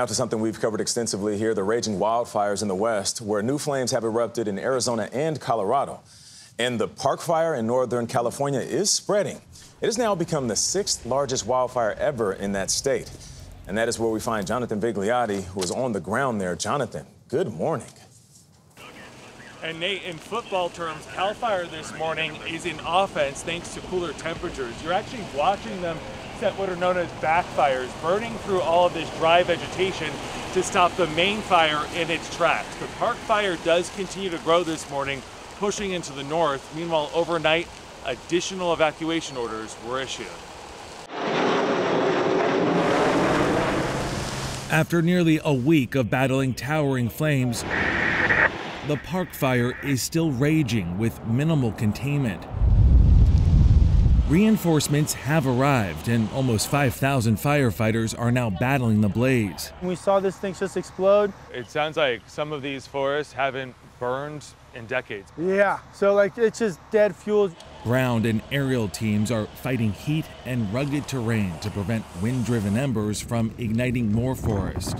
Now to something we've covered extensively here the raging wildfires in the West, where new flames have erupted in Arizona and Colorado. And the Park Fire in Northern California is spreading. It has now become the sixth largest wildfire ever in that state. And that is where we find Jonathan Vigliotti, who is on the ground there. Jonathan, good morning. And Nate, in football terms, Cal Fire this morning is in offense thanks to cooler temperatures. You're actually watching them set what are known as backfires, burning through all of this dry vegetation to stop the main fire in its tracks. The park fire does continue to grow this morning, pushing into the north. Meanwhile, overnight, additional evacuation orders were issued. After nearly a week of battling towering flames, the park fire is still raging with minimal containment. Reinforcements have arrived, and almost 5,000 firefighters are now battling the blaze. We saw this thing just explode. It sounds like some of these forests haven't burned in decades. Yeah, so like it's just dead fuel. Ground and aerial teams are fighting heat and rugged terrain to prevent wind driven embers from igniting more forest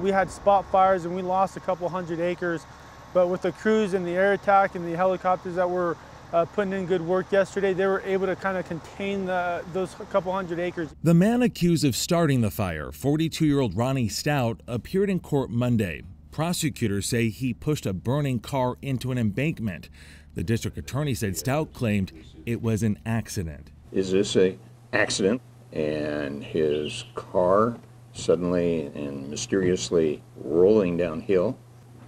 we had spot fires and we lost a couple hundred acres. But with the crews and the air attack and the helicopters that were uh, putting in good work yesterday, they were able to kind of contain the, those couple hundred acres. The man accused of starting the fire, 42 year old Ronnie Stout, appeared in court Monday. Prosecutors say he pushed a burning car into an embankment. The district attorney said Stout claimed it was an accident. Is this a accident? And his car suddenly and mysteriously rolling downhill?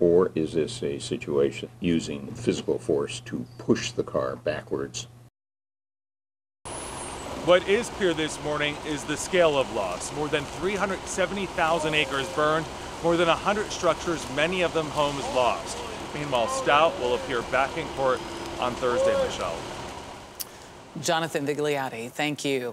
Or is this a situation using physical force to push the car backwards? What is clear this morning is the scale of loss. More than 370,000 acres burned, more than 100 structures, many of them homes lost. Meanwhile, Stout will appear back in court on Thursday, Michelle. Jonathan Vigliotti, thank you.